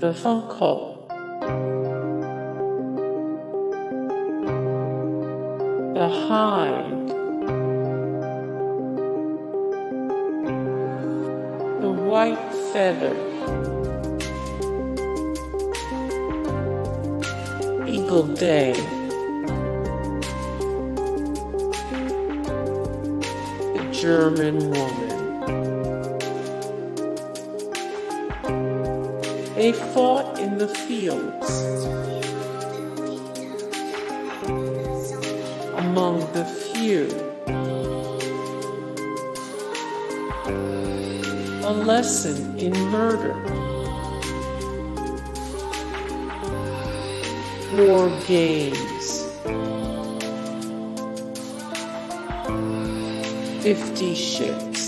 the Funk Hole. The Hide. The White Feather. Eagle Day. The German Woman. They fought in the fields among the few. A lesson in murder. War games. Fifty ships.